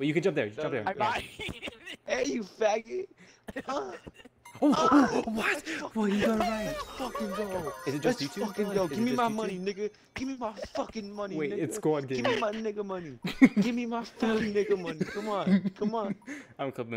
Well, you can jump there. You jump there. I'm not. Hey, you faggot. Oh, oh, what? Well, you got it right. Fucking go. Is it just Let's you fucking go. Is Give me my YouTube? money, nigga. Give me my fucking money, Wait, nigga. it's squad Give me my nigga money. Give me my fucking nigga money. Come on. Come on. I'm coming.